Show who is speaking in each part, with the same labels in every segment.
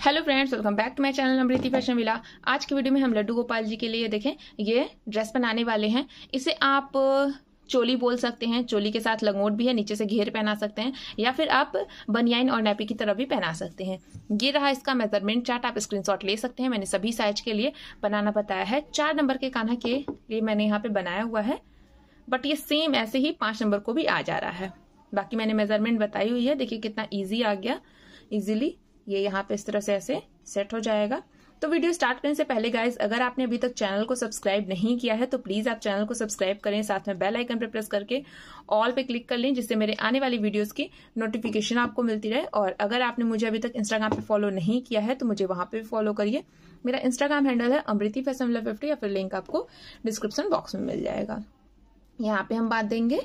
Speaker 1: Hello friends welcome back to my channel Amriti fashion villa आज की video में हम लड्डू गोपाल जी के लिए देखें, ये ड्रेस बनाने वाले हैं। इसे आप चोली बोल सकते हैं, चोली के साथ लंगोट भी है, नीचे से घेर पहना सकते हैं, या फिर आप बनियाइन और नैपी की तरह भी पहना सकते हैं। ये रहा इसका मेज़रमेंट चार्ट आप स्क्रीनशॉट ले सकते हैं, मैंने सभी साइज़ के लिए बनाना बताया है। चार नंबर के कान्हा के लिए मैंने यहाँ पे बनाया हुआ है बट ये सेम ऐसे ही पाँच नंबर को भी आ जा रहा है। बाकी मैंने मेज़रमेंट बताई हुई है, देखिए कितना ईजी आ गया इजीली ये यहाँ पे इस तरह से ऐसे सेट हो जाएगा। तो वीडियो स्टार्ट करने से पहले गाइज़ अगर आपने अभी तक चैनल को सब्सक्राइब नहीं किया है तो प्लीज़ आप चैनल को सब्सक्राइब करें, साथ में बेल आइकन पर प्रेस करके ऑल पे क्लिक कर लें, जिससे मेरे आने वाली वीडियोस की नोटिफिकेशन आपको मिलती रहे। और अगर आपने मुझे अभी तक इंस्टाग्राम पे फॉलो नहीं किया है तो मुझे वहाँ पे फॉलो करिए। मेरा इंस्टाग्राम हैंडल है अमृति फिफ्टी या फिर लिंक आपको डिस्क्रिप्शन बॉक्स में मिल जाएगा। यहाँ पे हम बात देंगे।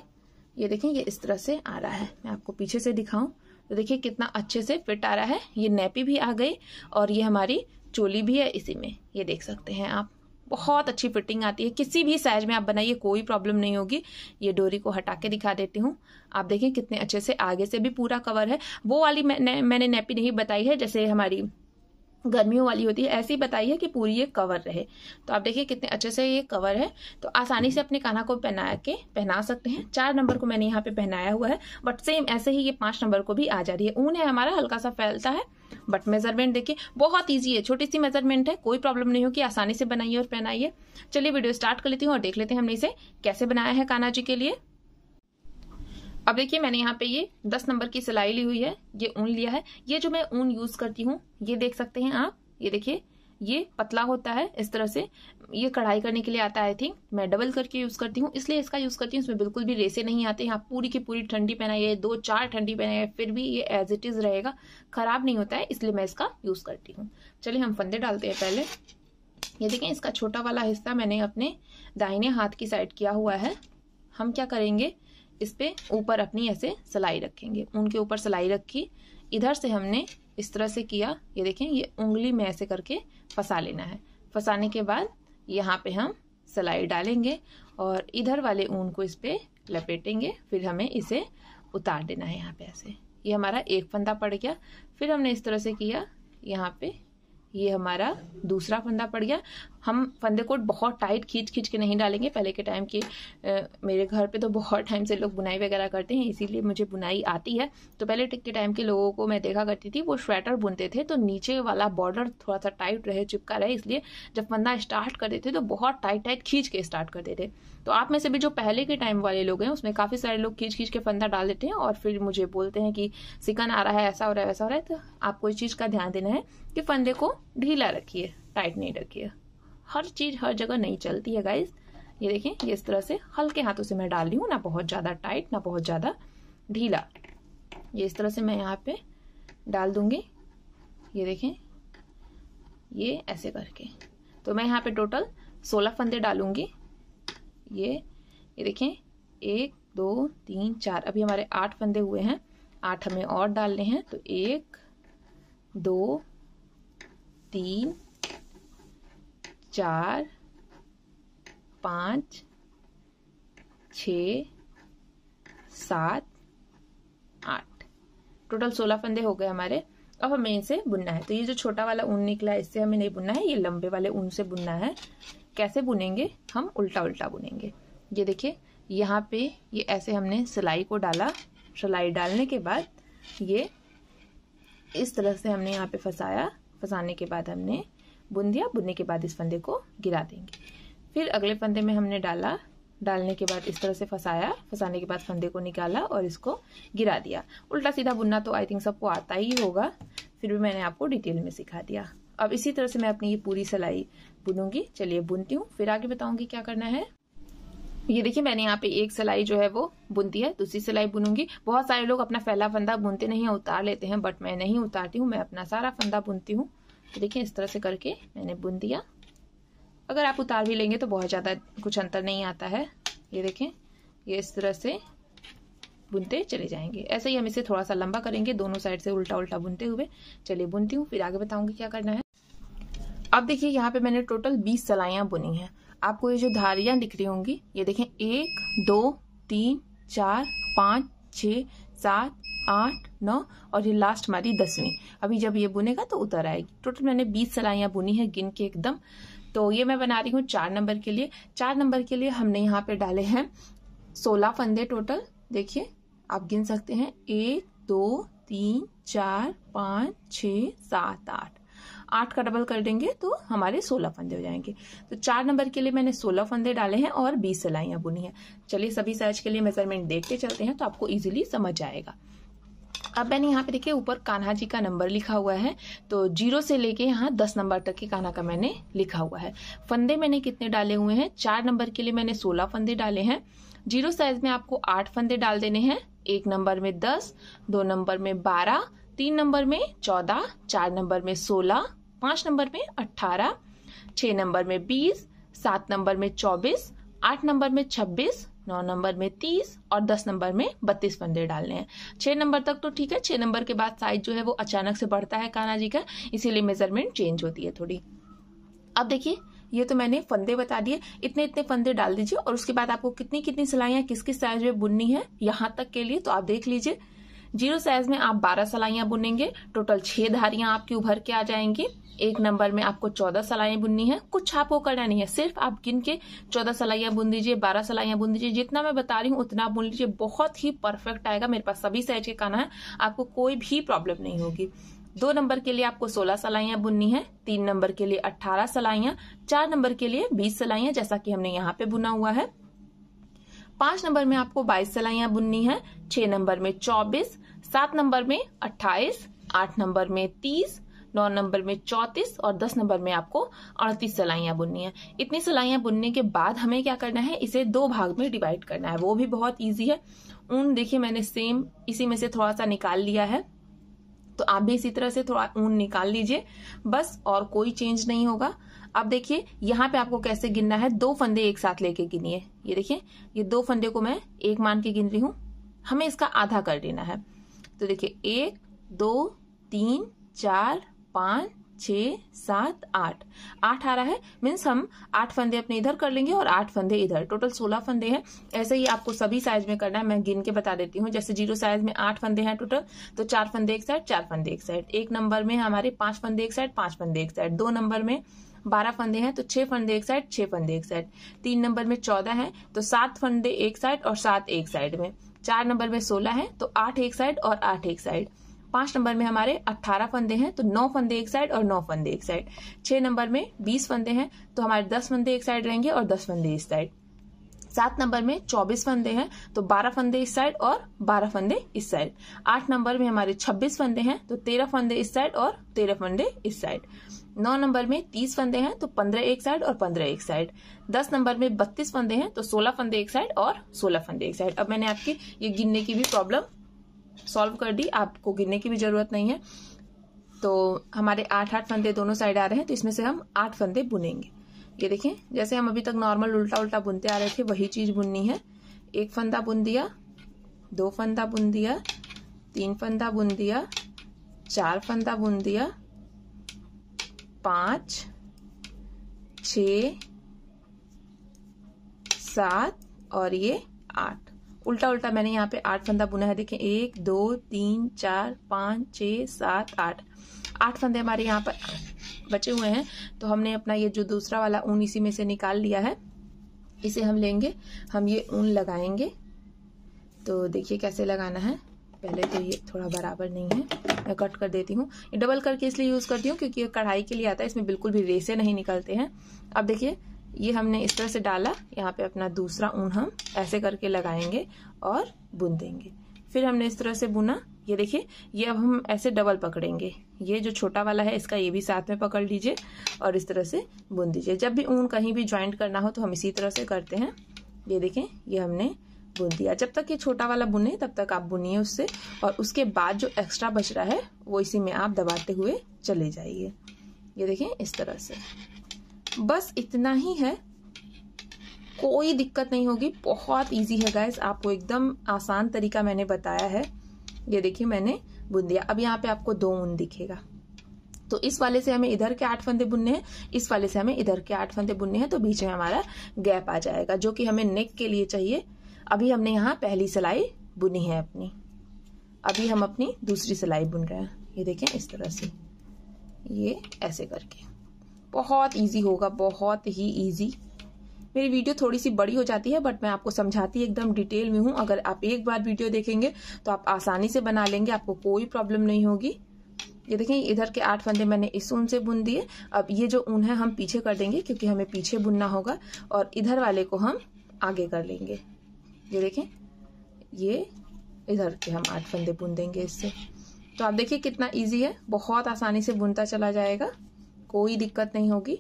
Speaker 1: ये देखें, ये इस तरह से आ रहा है। मैं आपको पीछे से दिखाऊँ। तो देखिए कितना अच्छे से फिट आ रहा है। ये नेपी भी आ गई और ये हमारी चोली भी है इसी में। ये देख सकते हैं आप। बहुत अच्छी फिटिंग आती है। किसी भी साइज़ में आप बनाइए, कोई प्रॉब्लम नहीं होगी। ये डोरी को हटा के दिखा देती हूँ। आप देखें कितने अच्छे से आगे से भी पूरा कवर है। वो वाली मैंने मैंने नेपी नहीं बताई है, जैसे हमारी गर्मियों वाली होती है, ऐसी बताई है कि पूरी ये कवर रहे। तो आप देखिए कितने अच्छे से ये कवर है। तो आसानी से अपने कान्हा को पहना के पहना सकते हैं। चार नंबर को मैंने यहाँ पे पहनाया हुआ है बट सेम ऐसे ही ये पाँच नंबर को भी आ जा रही है। ऊन है हमारा, हल्का सा फैलता है बट मेज़रमेंट देखिए, बहुत ईजी है, छोटी सी मेज़रमेंट है, कोई प्रॉब्लम नहीं होगी, आसानी से बनाइए और पहनाइए। चलिए वीडियो स्टार्ट कर लेती हूँ और देख लेते हैं हमने इसे कैसे बनाया है कान्हा जी के लिए। अब देखिए, मैंने यहाँ पे ये दस नंबर की सिलाई ली हुई है, ये ऊन लिया है। ये जो मैं ऊन यूज़ करती हूँ, ये देख सकते हैं आप। ये देखिए, ये पतला होता है इस तरह से। ये कढ़ाई करने के लिए आता है आई थिंक मैं डबल करके यूज़ करती हूँ, इसलिए इसका यूज़ करती हूँ। इसमें बिल्कुल भी रेसे नहीं आते यहाँ पूरी की पूरी ठंडी पहनाई है दो चार ठंडी पहनाइए, फिर भी ये एज इट इज़ रहेगा। खराब नहीं होता है, इसलिए मैं इसका यूज़ करती हूँ। चलिए, हम फंदे डालते हैं पहले। ये देखें, इसका छोटा वाला हिस्सा मैंने अपने दाहिने हाथ की साइड किया हुआ है। हम क्या करेंगे? इस पे ऊपर अपनी ऐसे सिलाई रखेंगे। उनके ऊपर सिलाई रखी। इधर से हमने इस तरह से किया। ये देखें, ये उंगली में ऐसे करके फंसा लेना है। फंसाने के बाद यहाँ पे हम सिलाई डालेंगे और इधर वाले ऊन को इस पे लपेटेंगे। फिर हमें इसे उतार देना है यहाँ पे ऐसे। ये हमारा एक फंदा पड़ गया। फिर हमने इस तरह से किया। यहाँ पे ये हमारा दूसरा फंदा पड़ गया। हम फंदे को बहुत टाइट खींच खींच के नहीं डालेंगे। पहले के टाइम के मेरे घर पे तो बहुत टाइम से लोग बुनाई वगैरह करते हैं, इसीलिए मुझे बुनाई आती है। तो पहले के टाइम के लोगों को मैं देखा करती थी, वो स्वेटर बुनते थे तो नीचे वाला बॉर्डर थोड़ा सा टाइट रहे, चिपका रहे, इसलिए जब फंदा स्टार्ट करते थे तो बहुत टाइट टाइट खींच के स्टार्ट करते थे। तो आप में से भी जो पहले के टाइम वाले लोग हैं, उसमें काफ़ी सारे लोग खींच खींच के फंदा डाल देते हैं, और फिर मुझे बोलते हैं कि, सिकन आ रहा है, ऐसा हो रहा है, वैसा हो रहा है। तो आपको इस चीज़ का ध्यान देना है कि फंदे को ढीला रखिए टाइट नहीं रखिए। हर चीज़ हर जगह नहीं चलती है गाइज़ ये देखें, ये इस तरह से हल्के हाथों से मैं डाल रही हूँ, ना बहुत ज़्यादा टाइट ना बहुत ज़्यादा ढीला. ये इस तरह से मैं यहाँ पे डाल दूँगी. ये देखें, ये ऐसे करके. तो मैं यहाँ पे टोटल सोलह फंदे डालूँगी. ये ये देखें, एक, दो, तीन, चार. अभी हमारे आठ फंदे हुए हैं. आठ हमें और डालने हैं. तो एक, दो, तीन चार, पाँच, छ, सात, आठ। टोटल सोलह फंदे हो गए हमारे। अब हमें इसे बुनना है। तो ये जो छोटा वाला ऊन निकला है, इससे हमें नहीं बुनना है। ये लंबे वाले ऊन से बुनना है। कैसे बुनेंगे? हम उल्टा उल्टा बुनेंगे। ये देखिए, यहाँ पे ये ऐसे हमने सिलाई को डाला। सिलाई डालने के बाद ये इस तरह से हमने यहाँ पे फंसाया। फंसाने के बाद हमने बुन दिया बुनने के बाद इस फंदे को गिरा देंगे। फिर अगले फंदे में हमने डाला, डालने के बाद इस तरह से फंसाया, फंसाने के बाद फंदे को निकाला और इसको गिरा दिया। उल्टा सीधा बुनना तो आई थिंक सबको आता ही होगा, फिर भी मैंने आपको डिटेल में सिखा दिया। अब इसी तरह से मैं अपनी ये पूरी सिलाई बुनूँगी। चलिए बुनती हूँ, फिर आगे बताऊँगी क्या करना है। ये देखिए, मैंने यहाँ पे एक सिलाई जो है वो बुनती है, दूसरी सिलाई बुनूँगी। बहुत सारे लोग अपना फैला फंदा बुनते नहीं, उतार लेते हैं बट मैं नहीं उतारती हूँ, मैं अपना सारा फंदा बुनती हूँ। तो देखिए, इस तरह से करके मैंने बुन दिया। अगर आप उतार भी लेंगे तो बहुत ज़्यादा कुछ अंतर नहीं आता है। ये देखें, ये इस तरह से बुनते चले जाएँगे। ऐसे ही हम इसे थोड़ा सा लंबा करेंगे, दोनों साइड से उल्टा उल्टा बुनते हुए। चलिए, बुनती हूँ, फिर आगे बताऊँगी क्या करना है। अब देखिए, यहाँ पे मैंने टोटल 20 सलाइयाँ बुनी हैं। आपको ये जो धारियाँ दिख रही होंगी, ये देखें, एक, दो, तीन, चार, पाँच, छ, सात, आठ नौ और ये लास्ट हमारी दसवीं। अभी जब ये बुनेगा तो उतर आएगी। टोटल मैंने बीस सिलाइयाँ बुनी है गिन के एकदम। तो ये मैं बना रही हूँ चार नंबर के लिए। चार नंबर के लिए हमने यहाँ पे डाले हैं सोलह फंदे टोटल देखिए, आप गिन सकते हैं। एक, दो, तीन, चार, पाँच छ सात, आठ। आठ का डबल कर देंगे तो हमारे सोलह फंदे हो जाएँगे। तो चार नंबर के लिए मैंने सोलह फंदे डाले हैं और बीस सिलाइयाँ बुनी है। चलिए सभी साइज़ के लिए मेज़रमेंट देखते चलते हैं तो आपको इजीली समझ आएगा। अब मैंने यहाँ पे देखिए ऊपर कान्हा जी का नंबर लिखा हुआ है तो ज़ीरो से लेके यहाँ दस नंबर तक के कान्हा का मैंने लिखा हुआ है। फंदे मैंने कितने डाले हुए हैं? चार नंबर के लिए मैंने सोलह फंदे डाले हैं। ज़ीरो साइज़ में आपको आठ फंदे डाल देने हैं। एक नंबर में दस, दो नंबर में बारह, तीन नंबर में चौदह, चार नंबर में सोलह, पाँच नंबर में अट्ठारह छह नंबर में बीस, सात नंबर में चौबीस, आठ नंबर में छब्बीस नौ नंबर में तीस और दस नंबर में बत्तीस फंदे डालने हैं। छह नंबर तक तो ठीक है, छह नंबर के बाद साइज़ जो है वो अचानक से बढ़ता है काना जी का, इसीलिए मेज़रमेंट चेंज होती है थोड़ी। अब देखिए, ये तो मैंने फंदे बता दिए। इतने इतने फंदे डाल दीजिए और उसके बाद आपको कितनी कितनी सिलाइयाँ किस किस साइज़ में बुननी है, यहाँ तक के लिए तो आप देख लीजिए। ज़ीरो साइज़ में आप बारह सिलाइयाँ बुनेंगे, टोटल छह धारियाँ आपकी उभर के आ जाएँगी। एक नंबर में आपको चौदह सलाइयाँ बुननी है, कुछ आपको करना नहीं है, सिर्फ़ आप गिन के चौदह सलाइयाँ बुन दीजिए, बारह सलाइयाँ बुन दीजिए, जितना मैं बता रही हूँ उतना बुन लीजिए, बहुत ही परफेक्ट आएगा, मेरे पास सभी साइज़ के काना है, आपको कोई भी प्रॉब्लम नहीं होगी। दो नंबर के लिए आपको सोलह सलाइयाँ बुननी है, तीन नंबर के लिए अट्ठारह सलाइयाँ, चार नंबर के लिए बीस सलाइयाँ, जैसा कि हमने यहाँ पे बुना हुआ है। पाँच नंबर में आपको बाईस सलाइयाँ बुननी है छह नंबर में चौबीस, सात नंबर में अट्ठाईस, आठ नंबर में तीस, नौ नंबर में चौतीस और दस नंबर में आपको अड़तीस सिलाइयाँ बुननी है। इतनी सिलाइयाँ बुनने के बाद हमें क्या करना है? इसे दो भाग में डिवाइड करना है। वो भी बहुत ईजी है। ऊन देखिए, मैंने सेम इसी में से थोड़ा सा निकाल लिया है। तो आप भी इसी तरह से थोड़ा ऊन निकाल लीजिए। बस और कोई चेंज नहीं होगा। अब देखिए, यहाँ पे आपको कैसे गिनना है? दो फंदे एक साथ लेके गिनिए। ये देखिए, ये दो फंदे को मैं एक मान के गिन रही हूँ। हमें इसका आधा कर देना है। तो देखिए, एक, दो, तीन, चार, पाँच छ सात, आठ। आठ आ रहा है मीन्स हम आठ फंदे अपने इधर कर लेंगे और आठ फंदे इधर। टोटल सोलह फंदे हैं। ऐसे ही आपको सभी साइज़ में करना है। मैं गिन के बता देती हूँ। जैसे ज़ीरो साइज़ में आठ फंदे हैं टोटल तो चार फंदे एक साइड, चार फंदे एक साइड। एक नंबर में हमारे पाँच फंदे एक साइड, पाँच फंदे एक साइड। दो नंबर में बारह फंदे हैं तो छह फंदे एक साइड, छह फंदे एक साइड। तीन नंबर में चौदह है तो सात फंदे एक साइड और सात एक साइड में। चार नंबर में सोलह है तो आठ एक साइड और आठ एक साइड। पाँच नंबर में हमारे अट्ठारह फंदे हैं तो नौ फंदे एक साइड और नौ फंदे एक साइड। छह नंबर में बीस फंदे हैं तो हमारे दस फंदे एक साइड रहेंगे और दस फंदे इस साइड। सात नंबर में चौबीस फंदे हैं तो बारह फंदे इस साइड और बारह फंदे इस साइड। आठ नंबर में हमारे छब्बीस फंदे हैं तो तेरह फंदे इस साइड और तेरह फंदे इस साइड। नौ नंबर में तीस फंदे हैं तो पंद्रह एक साइड और पंद्रह एक साइड। दस नंबर में बत्तीस फंदे हैं तो सोलह फंदे एक साइड और सोलह फंदे एक साइड। अब मैंने आपके ये गिनने की भी प्रॉब्लम सॉल्व कर दी, आपको गिनने की भी ज़रूरत नहीं है। तो हमारे आठ आठ फंदे दोनों साइड आ रहे हैं तो इसमें से हम आठ फंदे बुनेंगे। ये देखें, जैसे हम अभी तक नॉर्मल उल्टा उल्टा बुनते आ रहे थे, वही चीज़ बुननी है। एक फंदा बुन दिया, दो फंदा बुन दिया, तीन फंदा बुन दिया, चार फंदा बुन दिया, पाँच छ सात और ये आठ। उल्टा उल्टा मैंने यहाँ पे आठ फंदा बुना है। देखें, एक, दो, तीन, चार, पाँच छ सात, आठ। आठ फंदे हमारे यहाँ पर बचे हुए हैं तो हमने अपना ये जो दूसरा वाला ऊन इसी में से निकाल लिया है। इसे हम लेंगे, हम ये ऊन लगाएँगे। तो देखिए कैसे लगाना है। पहले तो ये थोड़ा बराबर नहीं है, मैं कट कर देती हूँ। ये डबल करके इसलिए यूज़ करती हूँ, क्योंकि ये कढ़ाई के लिए आता है, इसमें बिल्कुल भी रेसे नहीं निकलते हैं। अब देखिए, ये हमने इस तरह से डाला, यहाँ पे अपना दूसरा ऊन हम ऐसे करके लगाएँगे और बुन देंगे। फिर हमने इस तरह से बुना। ये देखिए, ये अब हम ऐसे डबल पकड़ेंगे। ये जो छोटा वाला है, इसका ये भी साथ में पकड़ लीजिए और इस तरह से बुन दीजिए। जब भी ऊन कहीं भी ज्वाइंट करना हो तो हम इसी तरह से करते हैं। ये देखें ये हमने बुन दिया। जब तक ये छोटा वाला बुने, तब तक आप बुनिए उससे और उसके बाद जो एक्स्ट्रा बच रहा है, वो इसी में आप दबाते हुए चले जाइए। ये देखें इस तरह से। बस इतना ही है। कोई दिक्कत नहीं होगी। बहुत इजी है गाइस आपको एकदम आसान तरीका मैंने बताया है। ये देखिए, मैंने बुन दिया। अब यहाँ पे आपको दो ऊन दिखेगा। तो इस वाले से हमें इधर के आठ फंदे बुनने हैं, इस वाले से हमें इधर के आठ फंदे बुनने हैं तो बीच में हमारा गैप आ जाएगा, जो कि हमें नेक के लिए चाहिए। अभी हमने यहाँ पहली सिलाई बुनी है अपनी। अभी हम अपनी दूसरी सिलाई बुन रहे हैं। ये देखें, इस तरह से। ये ऐसे करके। बहुत इजी होगा, बहुत ही इजी मेरी वीडियो थोड़ी सी बड़ी हो जाती है, बट मैं आपको समझाती एकदम डिटेल में हूँ। अगर आप एक बार वीडियो देखेंगे तो आप आसानी से बना लेंगे, आपको कोई प्रॉब्लम नहीं होगी। ये देखें इधर के आठ फंदे मैंने इस ऊन से बुन दिए। अब ये जो ऊन है, हम पीछे कर देंगे, क्योंकि हमें पीछे बुनना होगा, और इधर वाले को हम आगे कर लेंगे। ये देखें, ये इधर के हम आठ फंदे बुन देंगे इससे। तो आप देखिए कितना इजी है, बहुत आसानी से बुनता चला जाएगा, कोई दिक्कत नहीं होगी।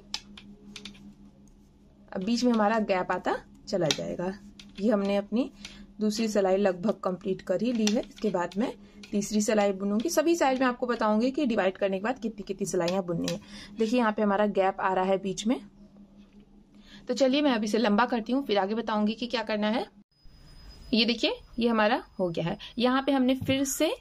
Speaker 1: अब बीच में हमारा गैप आता, चला जाएगा। ये हमने अपनी दूसरी सिलाई लगभग कंप्लीट कर ही ली है। इसके बाद मैं तीसरी सिलाई बुनूँगी। सभी साइज़ में आपको बताऊँगी कि डिवाइड करने के बाद कितनी कितनी सिलाइयाँ बुननी है। देखिए, यहाँ पे हमारा गैप आ रहा है बीच में। तो चलिए, मैं अभी से लंबा करती हूँ, फिर आगे बताऊँगी कि क्या करना है। ये देखिए, ये हमारा हो गया है। यहाँ पे हमने फिर से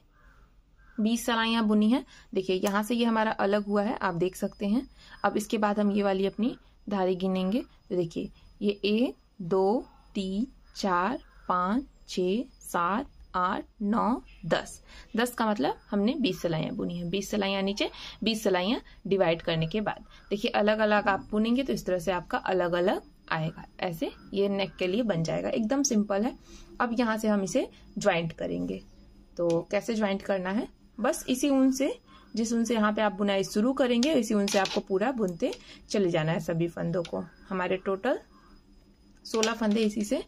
Speaker 1: बीस सिलाइयाँ बुनी है। देखिए, यहाँ से ये हमारा अलग हुआ है, आप देख सकते हैं। अब इसके बाद हम ये वाली अपनी धारी गिनेंगे। तो देखिए, ये एक, दो, तीन, चार, पाँच, छ, सात, आठ, नौ, दस। दस का मतलब हमने बीस सिलाइयाँ बुनी है। बीस सिलाइयाँ नीचे, बीस सिलाइयाँ डिवाइड करने के बाद। देखिए अलग अलग आप बुनेंगे तो इस तरह से आपका अलग अलग आएगा। ऐसे ये नेक के लिए बन जाएगा। एकदम सिंपल है। अब यहाँ से हम इसे ज्वाइंट करेंगे। तो कैसे ज्वाइंट करना है? बस इसी ऊन से जिस ऊन से यहाँ पे आप बुनाई शुरू करेंगे, इसी ऊन से आपको पूरा बुनते चले जाना है सभी फंदों को। हमारे टोटल सोलह फंदे इसी से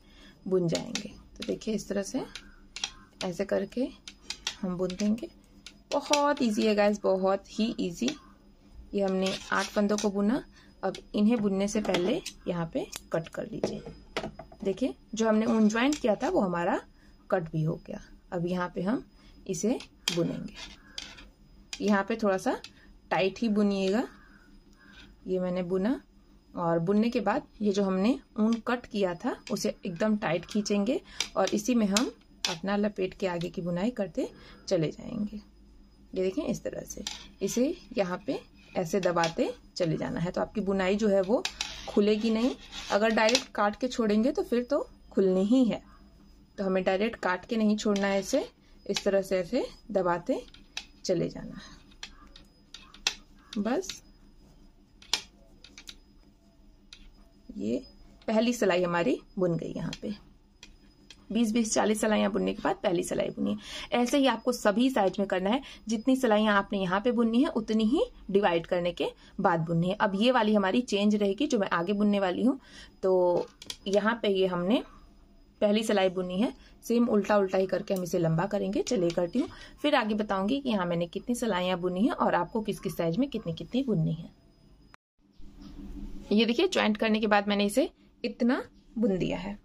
Speaker 1: बुन जाएँगे। तो देखिए, इस तरह से ऐसे करके हम बुन देंगे। बहुत इजी है गैस बहुत ही इजी ये हमने आठ फंदों को बुना। अब इन्हें बुनने से पहले यहाँ पे कट कर लीजिए। देखिए, जो हमने ऊन ज्वाइंट किया था, वो हमारा कट भी हो गया। अब यहाँ पे हम इसे बुनेंगे। यहाँ पे थोड़ा सा टाइट ही बुनिएगा। ये मैंने बुना। और बुनने के बाद ये जो हमने ऊन कट किया था, उसे एकदम टाइट खींचेंगे और इसी में हम अपना लपेट के आगे की बुनाई करते चले जाएँगे। ये देखें इस तरह से। इसे यहाँ पे ऐसे दबाते चले जाना है। तो आपकी बुनाई जो है वो खुलेगी नहीं। अगर डायरेक्ट काट के छोड़ेंगे तो फिर तो खुलनी ही है। तो हमें डायरेक्ट काट के नहीं छोड़ना है इसे। इस तरह से ऐसे दबाते चले जाना है। बस। ये पहली सिलाई हमारी बुन गई यहाँ पे। बीस बीस, चालीस सिलाइयाँ बुनने के बाद पहली सिलाई बुनी है। ऐसे ही आपको सभी साइज़ में करना है। जितनी सिलाइयाँ आपने यहाँ पे बुननी है, उतनी ही डिवाइड करने के बाद बुननी है। अब ये वाली हमारी चेंज रहेगी, जो मैं आगे बुनने वाली हूँ। तो यहाँ पे ये हमने पहली सिलाई बुनी है। सेम उल्टा उल्टा ही करके हम इसे लंबा करेंगे, चलिए करती हूँ। फिर आगे बताऊँगी कि यहाँ मैंने कितनी सिलाइयाँ बुनी है और आपको किस किस साइज़ में कितनी कितनी बुननी है। ये देखिए ज्वाइंट करने के बाद मैंने इसे इतना बुन दिया है।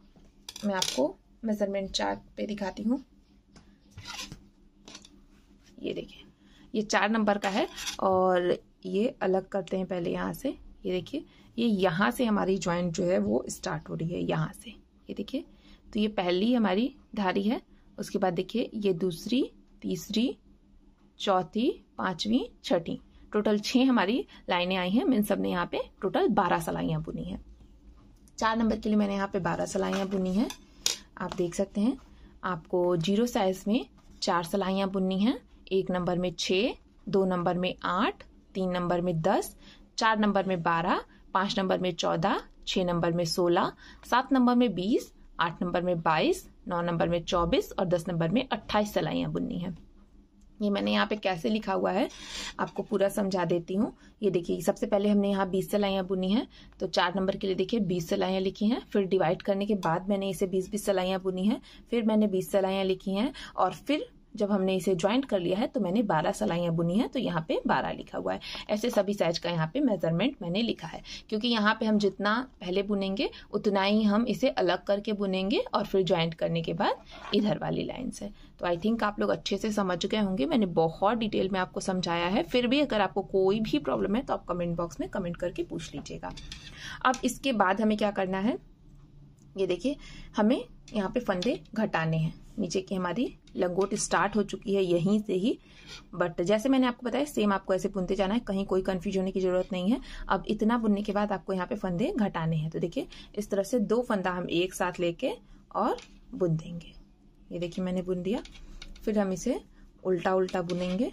Speaker 1: मैं आपको मेज़रमेंट चार्ट पे दिखाती हूँ। ये देखिए, ये चार नंबर का है और ये अलग करते हैं पहले यहाँ से। ये देखिए, ये यहाँ से हमारी ज्वाइंट जो है वो स्टार्ट हो रही है, यहाँ से। ये देखिए तो ये पहली हमारी धारी है। उसके बाद देखिए, ये दूसरी, तीसरी, चौथी, पांचवी, छठी। टोटल छह हमारी लाइनें आई हैं। मीन सबने यहाँ पे टोटल बारह सलाइयाँ बुनी है। चार नंबर के लिए मैंने यहाँ पे बारह सलाइयाँ बुनी है। आप देख सकते हैं, आपको ज़ीरो साइज़ में चार सिलाइयाँ बुननी हैं। एक नंबर में छः दो नंबर में आठ, तीन नंबर में दस, चार नंबर में बारह, पाँच नंबर में चौदह छः नंबर में सोलह, सात नंबर में बीस आठ नंबर में बाईस, नौ नंबर में चौबीस और दस नंबर में अट्ठाईस सलाइयाँ बुननी है। ये मैंने यहाँ पे कैसे लिखा हुआ है, आपको पूरा समझा देती हूँ। ये देखिए, सबसे पहले हमने यहाँ बीस सिलाइयाँ बुनी हैं तो चार नंबर के लिए देखिए, बीस सिलाइयाँ लिखी हैं, फिर डिवाइड करने के बाद मैंने इसे बीस बीस सिलाइयाँ बुनी हैं, फिर मैंने बीस सिलाइयाँ लिखी हैं, और फिर जब हमने इसे ज्वाइंट कर लिया है तो मैंने बारह सलाइयाँ बुनी है तो यहाँ पे बारह लिखा हुआ है। ऐसे सभी साइज़ का यहाँ पे मेज़रमेंट मैंने लिखा है। क्योंकि यहाँ पे हम जितना पहले बुनेंगे, उतना ही हम इसे अलग करके बुनेंगे और फिर ज्वाइंट करने के बाद इधर वाली लाइन से तो आई थिंक आप लोग अच्छे से समझ गए होंगे। मैंने बहुत डिटेल में आपको समझाया है। फिर भी अगर आपको कोई भी प्रॉब्लम है तो आप कमेंट बॉक्स में कमेंट करके पूछ लीजिएगा। अब इसके बाद हमें क्या करना है? ये देखिए, हमें यहाँ पे फंदे घटाने हैं। नीचे की हमारी लंगोट स्टार्ट हो चुकी है, यहीं से ही। बट जैसे मैंने आपको बताया सेम आपको ऐसे बुनते जाना है, कहीं कोई कन्फ्यूज़ होने की ज़रूरत नहीं है। अब इतना बुनने के बाद आपको यहाँ पे फंदे घटाने हैं। तो देखिए, इस तरह से दो फंदा हम एक साथ लेके और बुन देंगे। ये देखिए, मैंने बुन दिया। फिर हम इसे उल्टा उल्टा बुनेंगे,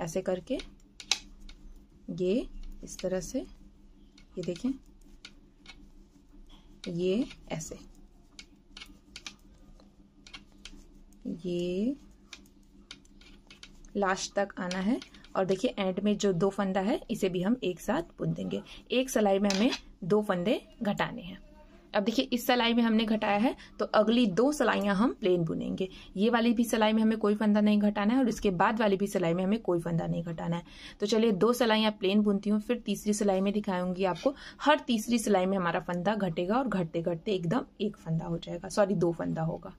Speaker 1: ऐसे करके। ये इस तरह से, ये देखें ये ऐसे। ये लास्ट तक आना है। और देखिए एंड में जो दो फंदा है, इसे भी हम एक साथ बुन देंगे। एक सलाई में हमें दो फंदे घटाने हैं। अब देखिए, इस सिलाई में हमने घटाया है तो अगली दो सिलाइयाँ हम प्लेन बुनेंगे। ये वाली भी सिलाई में हमें कोई फंदा नहीं घटाना है, और इसके बाद वाली भी सिलाई में हमें कोई फंदा नहीं घटाना है। तो चलिए, दो सिलाइयाँ प्लेन बुनती हूँ, फिर तीसरी सिलाई में दिखाऊँगी आपको। हर तीसरी सिलाई में हमारा फंदा घटेगा, और घटते घटते एकदम एक फंदा हो जाएगा। सॉरी दो फंदा होगा।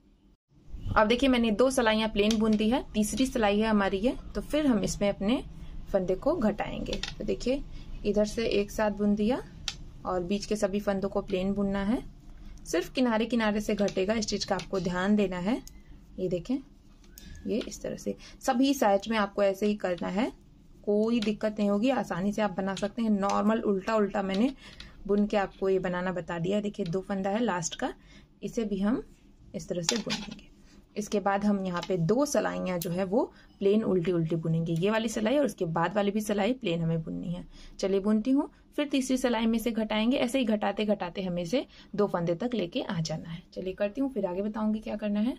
Speaker 1: अब देखिए, मैंने दो सिलाइयाँ प्लेन बुन दी है, तीसरी सिलाई है हमारी ये तो फिर हम इसमें अपने फंदे को घटाएँगे। तो देखिए, इधर से एक साथ बुन दिया, और बीच के सभी फंदों को प्लेन बुनना है। सिर्फ़ किनारे किनारे से घटेगा स्टिच का आपको ध्यान देना है। ये देखें, ये इस तरह से। सभी साइड में आपको ऐसे ही करना है, कोई दिक्कत नहीं होगी, आसानी से आप बना सकते हैं। नॉर्मल उल्टा उल्टा मैंने बुन के आपको ये बनाना बता दिया देखिए, दो फंदा है, लास्ट का, इसे भी हम इस तरह से बुन देंगे इसके बाद हम यहाँ पे दो सिलाइयाँ जो है वो प्लेन उल्टी उल्टी बुनेंगे। ये वाली सिलाई और उसके बाद वाली भी सिलाई प्लेन हमें बुननी है। चलिए बुनती हूँ, फिर तीसरी सिलाई में से घटाएँगे। ऐसे ही घटाते घटाते हमें से दो फंदे तक लेके आ जाना है। चलिए करती हूँ, फिर आगे बताऊँगी क्या करना है।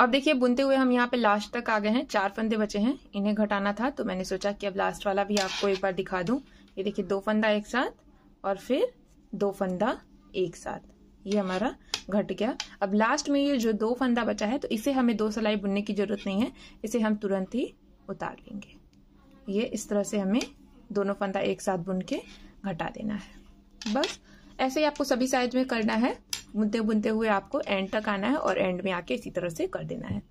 Speaker 1: अब देखिए, बुनते हुए हम यहाँ पे लास्ट तक आ गए हैं। चार फंदे बचे हैं। इन्हें घटाना था तो मैंने सोचा कि अब लास्ट वाला भी आपको एक बार दिखा दूँ। ये देखिए, दो फंदा एक साथ और फिर दो फंदा एक साथ। ये हमारा घट गया। अब लास्ट में ये जो दो फंदा बचा है तो इसे हमें दो सिलाई बुनने की ज़रूरत नहीं है। इसे हम तुरंत ही उतार लेंगे। ये इस तरह से हमें दोनों फंदा एक साथ बुन के घटा देना है। बस, ऐसे ही आपको सभी साइज़ में करना है। बुनते बुनते हुए आपको एंड तक आना है और एंड में आके इसी तरह से कर देना है।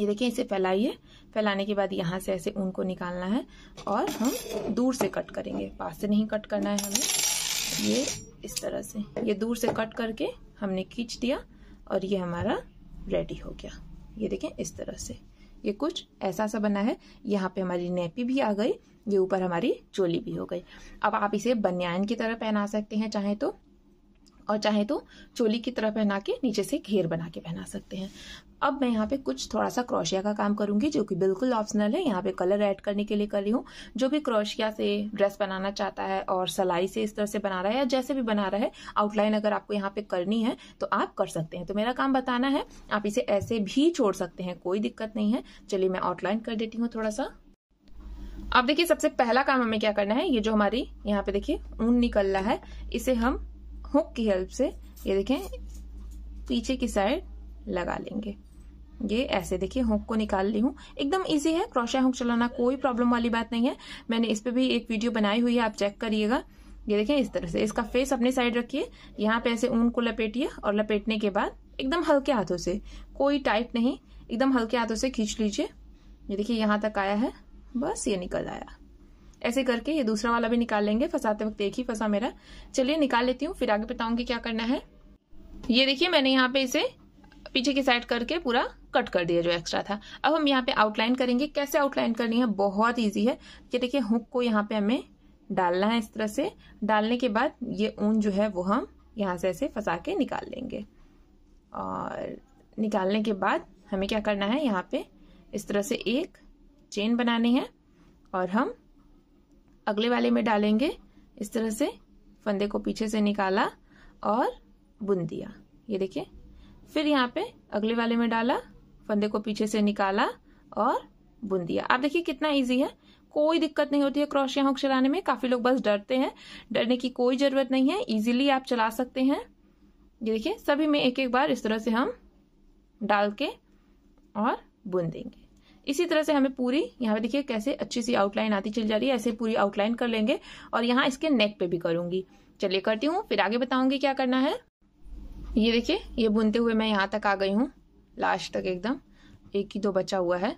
Speaker 1: ये देखिए, इसे फैलाइए। फैलाने के बाद यहाँ से ऐसे ऊन को निकालना है और हम दूर से कट करेंगे। पास से नहीं कट करना है हमें। ये इस तरह से। ये दूर से कट करके हमने खींच दिया और ये हमारा रेडी हो गया। ये देखें इस तरह से। ये कुछ ऐसा सा बना है। यहाँ पे हमारी नेपी भी आ गई। ये ऊपर हमारी चोली भी हो गई। अब आप इसे बनियान की तरह पहना सकते हैं, चाहे तो। और चाहे तो चोली की तरह पहना के, नीचे से घेर बना के पहना सकते हैं। अब मैं यहाँ पे कुछ थोड़ा सा क्रोशिया का काम करूँगी, जो कि बिल्कुल ऑप्शनल है। यहाँ पे कलर ऐड करने के लिए कर रही हूँ। जो भी क्रोशिया से ड्रेस बनाना चाहता है और सलाई से इस तरह से बना रहा है या जैसे भी बना रहा है आउटलाइन अगर आपको यहाँ पे करनी है तो आप कर सकते हैं। तो मेरा काम बताना है, आप इसे ऐसे भी छोड़ सकते हैं, कोई दिक्कत नहीं है। चलिए मैं आउटलाइन कर देती हूँ थोड़ा सा अब देखिए, सबसे पहला काम हमें क्या करना है? ये जो हमारी यहाँ पे देखिए, ऊन निकल रहा है, इसे हम हुक की हेल्प से, ये देखें, पीछे की साइड लगा लेंगे। ये ऐसे देखिए, हुक को निकाल ली हूँ। एकदम इजी है क्रोशिया हुक चलाना कोई प्रॉब्लम वाली बात नहीं है। मैंने इस पर भी एक वीडियो बनाई हुई है, आप चेक करिएगा। ये देखें, इस तरह से इसका फेस अपने साइड रखिए। यहाँ पे ऐसे ऊन को लपेटिए और लपेटने के बाद एकदम हल्के हाथों से, कोई टाइट नहीं, एकदम हल्के हाथों से खींच लीजिए। ये देखिए, यहाँ तक आया है, बस ये निकल आया। ऐसे करके ये दूसरा वाला भी निकाल लेंगे। फंसाते वक्त एक ही फंसा मेरा। चलिए निकाल लेती हूँ, फिर आगे बताऊँगी क्या करना है। ये देखिए, मैंने यहाँ पे इसे पीछे की साइड करके पूरा कट कर दिया, जो एक्स्ट्रा था। अब हम यहाँ पे आउटलाइन करेंगे। कैसे आउटलाइन करनी है? बहुत ईजी है। ये देखिए हुक को यहाँ पे हमें डालना है इस तरह से। डालने के बाद ये ऊन जो है, वो हम यहाँ से ऐसे फंसा के निकाल लेंगे। और निकालने के बाद हमें क्या करना है? यहाँ पे इस तरह से एक चेन बनानी है और हम अगले वाले में डालेंगे इस तरह से फंदे को पीछे से निकाला और बुन दिया। ये देखिए, फिर यहाँ पे अगले वाले में डाला, फंदे को पीछे से निकाला और बुन दिया। आप देखिए कितना इजी है। कोई दिक्कत नहीं होती है क्रोशिया हुक चलाने में। काफ़ी लोग बस डरते हैं। डरने की कोई ज़रूरत नहीं है। इजीली आप चला सकते हैं। ये देखिए, सभी में एक एक बार इस तरह से हम डाल के और बुन देंगे। इसी तरह से हमें पूरी, यहाँ पे देखिए कैसे अच्छी सी आउटलाइन आती चल जा रही है, ऐसे पूरी आउटलाइन कर लेंगे और यहाँ इसके नेक पे भी करूँगी। चलिए करती हूँ, फिर आगे बताऊँगी क्या करना है। ये देखिए, ये बुनते हुए मैं यहाँ तक आ गई हूँ लास्ट तक एकदम, एक ही दो बचा हुआ है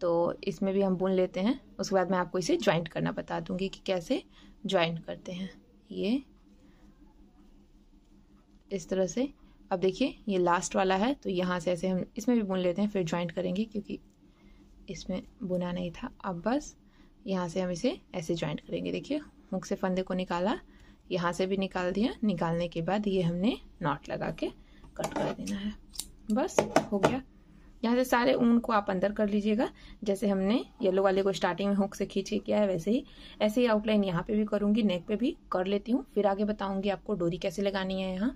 Speaker 1: तो इसमें भी हम बुन लेते हैं, उसके बाद मैं आपको इसे ज्वाइंट करना बता दूँगी कि कैसे ज्वाइंट करते हैं। ये, इस तरह से, अब देखिए ये लास्ट वाला है तो यहाँ से ऐसे हम, इसमें भी बुन लेते हैं, फिर ज्वाइंट करेंगे, क्योंकि इसमें बुना नहीं था। अब बस यहाँ से हम इसे ऐसे ज्वाइंट करेंगे। देखिए हुक से फंदे को निकाला, यहाँ से भी निकाल दिया। निकालने के बाद ये हमने नॉट लगा के कट कर देना है। बस, हो गया। यहाँ से सारे ऊन को आप अंदर कर लीजिएगा। जैसे हमने येलो वाले को स्टार्टिंग में हुक से खींचे किया है, वैसे ही। ऐसे ही आउटलाइन यहाँ पे भी करूँगी नेक पे भी कर लेती हूँ। फिर आगे बताऊँगी आपको डोरी कैसे लगानी है यहाँ।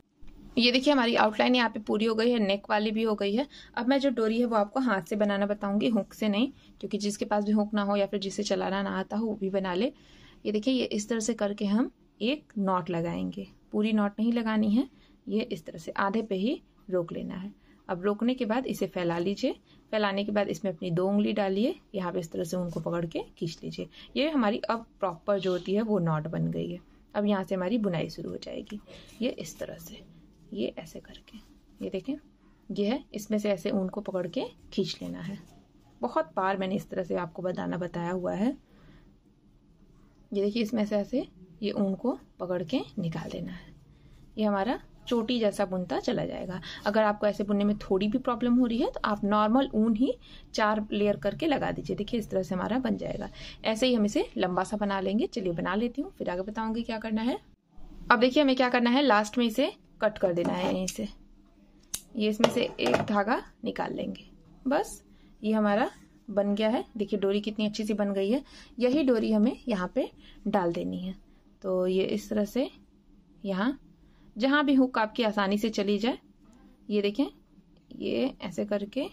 Speaker 1: ये देखिए, हमारी आउटलाइन यहाँ पे पूरी हो गई है नेक वाली भी हो गई है। अब मैं जो डोरी है वो आपको हाथ से बनाना बताऊँगी हुक से नहीं, क्योंकि जिसके पास भी हुक ना हो या फिर जिसे चलाना ना आता हो, वो भी बना ले। ये देखिए, ये इस तरह से करके हम एक नॉट लगाएँगे। पूरी नॉट नहीं लगानी है, ये इस तरह से आधे पे ही रोक लेना है। अब रोकने के बाद इसे फैला लीजिए। फैलाने के बाद इसमें अपनी दो उंगली डालिए, यहाँ पे इस तरह से उनको पकड़ के खींच लीजिए। ये हमारी अब प्रॉपर जो होती है, वो नॉट बन गई है। अब यहाँ से हमारी बुनाई शुरू हो जाएगी। ये इस तरह से। ये ऐसे करके। ये देखें ये है, इसमें से ऐसे ऊन को पकड़ के खींच लेना है। बहुत बार मैंने इस तरह से आपको बताना बताया हुआ है। ये देखिए, इसमें से ऐसे ये ऊन को पकड़ के निकाल देना है। ये हमारा चोटी जैसा बुनता चला जाएगा। अगर आपको ऐसे बुनने में थोड़ी भी प्रॉब्लम हो रही है तो आप नॉर्मल ऊन ही चार लेयर करके लगा दीजिए। देखिए, इस तरह से हमारा बन जाएगा। ऐसे ही हम इसे लंबा सा बना लेंगे। चलिए, बना लेती हूँ, फिर आगे बताऊँगी क्या करना है। अब देखिए, हमें क्या करना है, लास्ट में इसे कट कर देना है यहीं से। ये इसमें से एक धागा निकाल लेंगे। बस, ये हमारा बन गया है। देखिए, डोरी कितनी अच्छी सी बन गई है। यही डोरी हमें यहाँ पे डाल देनी है। तो ये इस तरह से यहाँ, जहाँ भी हुक आपकी आसानी से चली जाए। ये देखें, ये ऐसे करके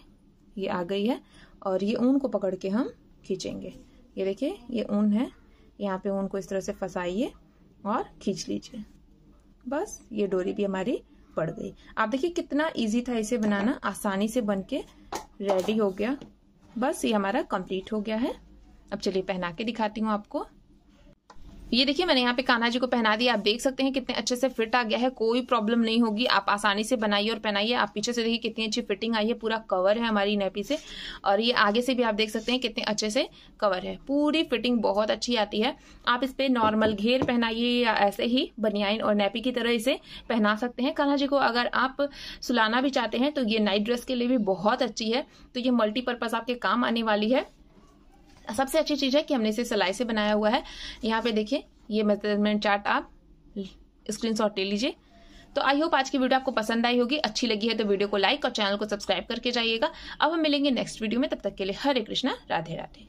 Speaker 1: ये आ गई है और ये ऊन को पकड़ के हम खींचेंगे। ये देखिए ये ऊन है। यहाँ पे ऊन को इस तरह से फंसाइए और खींच लीजिए। बस ये डोरी भी हमारी पड़ गई। आप देखिए कितना इजी था इसे बनाना। आसानी से बन के रेडी हो गया। बस ये हमारा कंप्लीट हो गया है। अब चलिए पहना के दिखाती हूँ आपको। ये देखिए, मैंने यहाँ पे कान्हा जी को पहना दिया। आप देख सकते हैं कितने अच्छे से फिट आ गया है। कोई प्रॉब्लम नहीं होगी। आप आसानी से बनाइए और पहनाइए। आप पीछे से देखिए कितनी अच्छी फिटिंग आई है। पूरा कवर है हमारी नेपी से। और ये आगे से भी आप देख सकते हैं कितने अच्छे से कवर है। पूरी फिटिंग बहुत अच्छी आती है। आप इस पर नॉर्मल घेर पहनाइए या ऐसे ही बनियाइन और नेपी की तरह इसे पहना सकते हैं। कान्हा जी को अगर आप सुलाना भी चाहते हैं तो ये नाइट ड्रेस के लिए भी बहुत अच्छी है। तो ये मल्टीपर्पज आपके काम आने वाली है। सबसे अच्छी चीज़ है कि हमने इसे सिलाई से बनाया हुआ है। यहाँ पे देखिए, ये मेज़रमेंट चार्ट आप स्क्रीनशॉट ले लीजिए। तो आई होप आज की वीडियो आपको पसंद आई होगी। अच्छी लगी है तो वीडियो को लाइक और चैनल को सब्सक्राइब करके जाइएगा। अब हम मिलेंगे नेक्स्ट वीडियो में। तब तक के लिए हरे कृष्णा, राधे राधे।